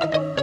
When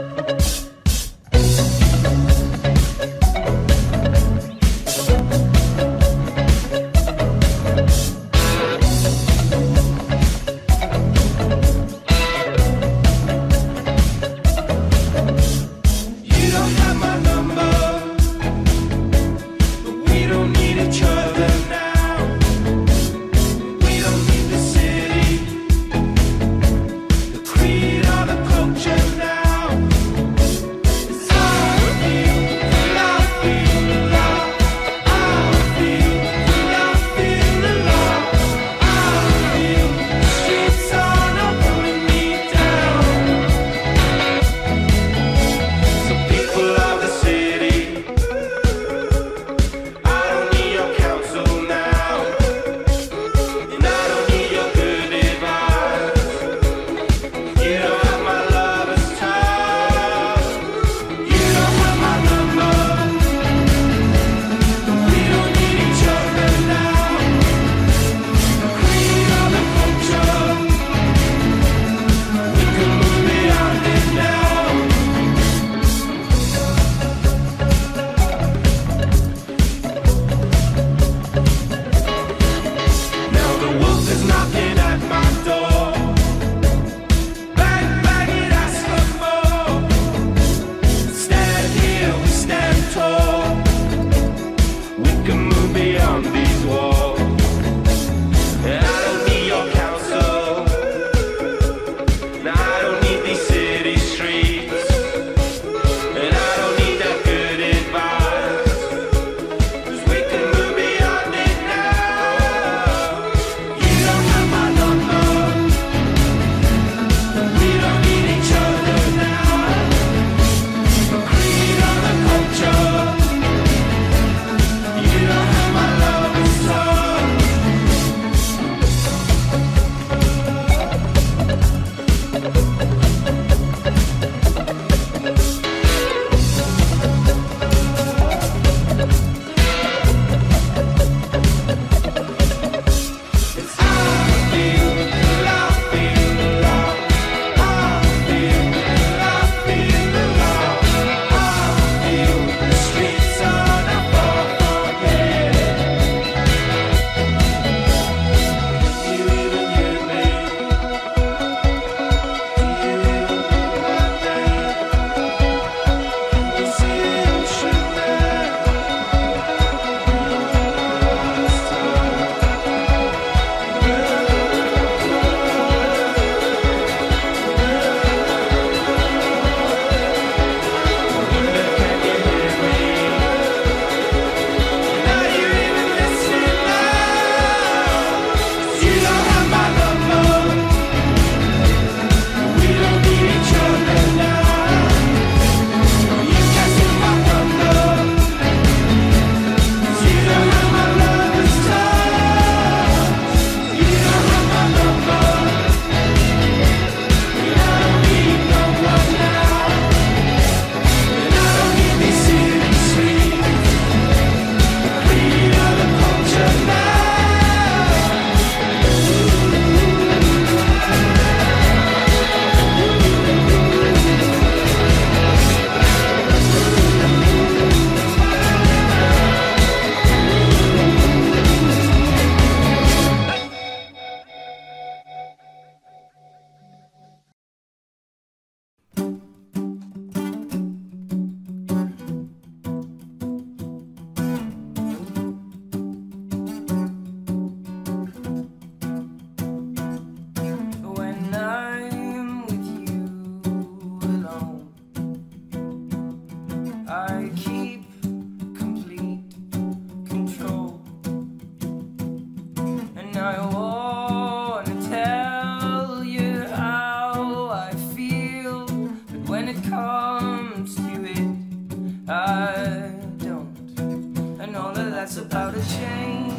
that's about to change.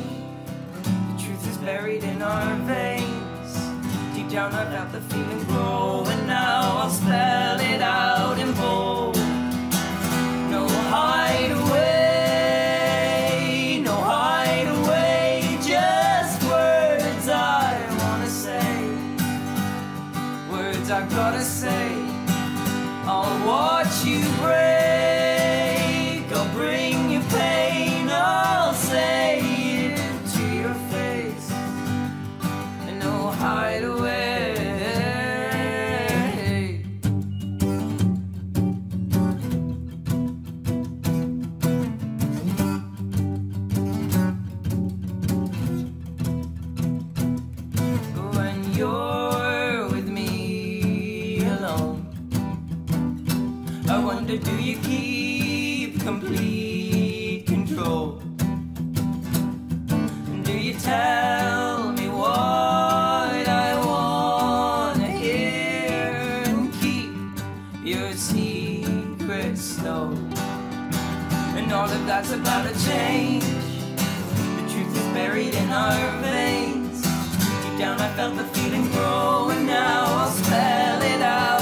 The truth is buried in our veins. Deep down, I felt the feeling grow, and now I'll spell it complete control? Do you tell me what I wanna hear and keep your secrets slow? And all of that's about to change. The truth is buried in our veins. Deep down, I felt the feeling grow, and now I'll spell it out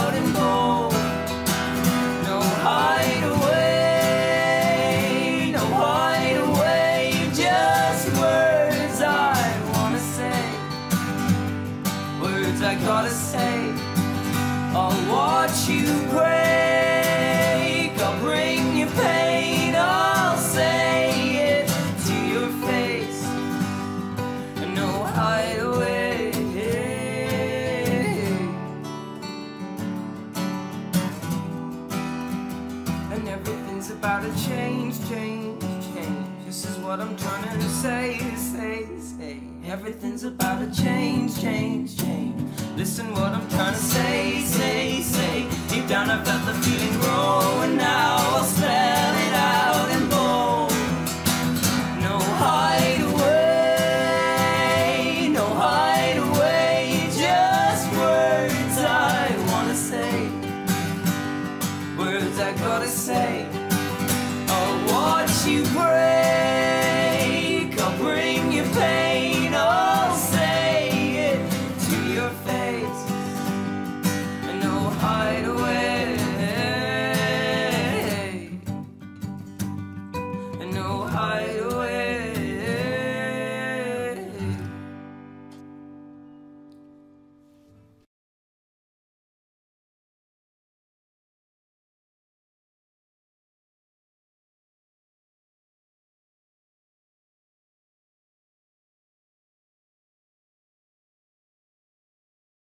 everything's about to change, change, change. This is what I'm trying to say, say, say. Everything's about to change, change, change. Listen what I'm trying to say, say, say. Gotta say.